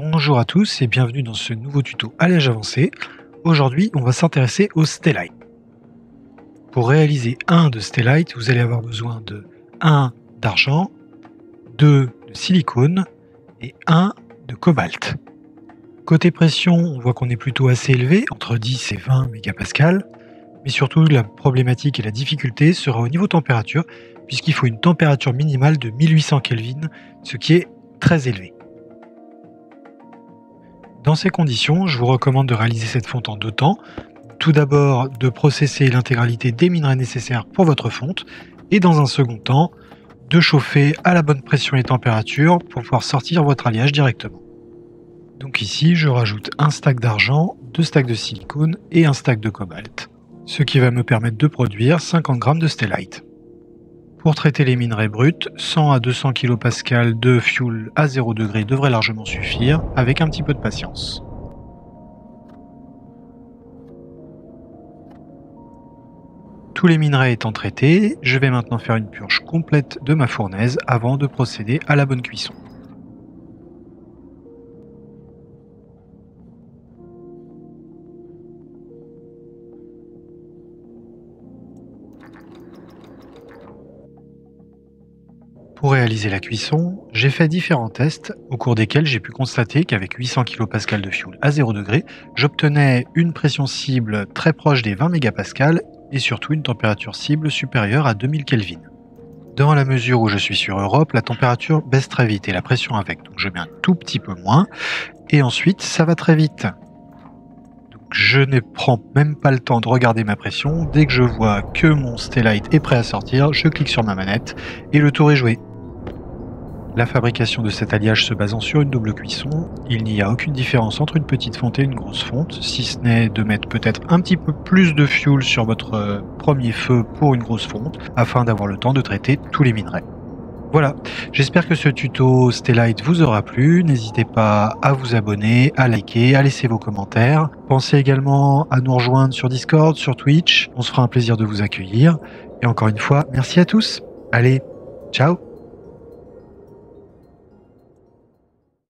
Bonjour à tous et bienvenue dans ce nouveau tuto à l'âge avancé. Aujourd'hui, on va s'intéresser au Stellite. Pour réaliser un de Stellite, vous allez avoir besoin de 1 d'argent, 2 de silicone et 1 de cobalt. Côté pression, on voit qu'on est plutôt assez élevé, entre 10 et 20 mégapascales, mais surtout la problématique et la difficulté sera au niveau température, puisqu'il faut une température minimale de 1800 Kelvin, ce qui est très élevé. Dans ces conditions, je vous recommande de réaliser cette fonte en deux temps. Tout d'abord, de processer l'intégralité des minerais nécessaires pour votre fonte, et dans un second temps, de chauffer à la bonne pression et température pour pouvoir sortir votre alliage directement. Donc ici, je rajoute un stack d'argent, deux stacks de silicone et un stack de cobalt, ce qui va me permettre de produire 50 g de stellite. Pour traiter les minerais bruts, 100 à 200 kPa de fuel à 0 degré devrait largement suffire, avec un petit peu de patience. Tous les minerais étant traités, je vais maintenant faire une purge complète de ma fournaise avant de procéder à la bonne cuisson. Pour réaliser la cuisson, j'ai fait différents tests au cours desquels j'ai pu constater qu'avec 800 kPa de fuel à 0 degré, j'obtenais une pression cible très proche des 20 MPa et surtout une température cible supérieure à 2000 Kelvin. Dans la mesure où je suis sur Europe, la température baisse très vite et la pression avec, donc je mets un tout petit peu moins et ensuite ça va très vite. Je ne prends même pas le temps de regarder ma pression, dès que je vois que mon Stellite est prêt à sortir, je clique sur ma manette et le tour est joué. La fabrication de cet alliage se basant sur une double cuisson, il n'y a aucune différence entre une petite fonte et une grosse fonte, si ce n'est de mettre peut-être un petit peu plus de fuel sur votre euh, premier feu pour une grosse fonte, afin d'avoir le temps de traiter tous les minerais. Voilà, j'espère que ce tuto Stellite vous aura plu, n'hésitez pas à vous abonner, à liker, à laisser vos commentaires. Pensez également à nous rejoindre sur Discord, sur Twitch, on se fera un plaisir de vous accueillir. Et encore une fois, merci à tous. Allez, ciao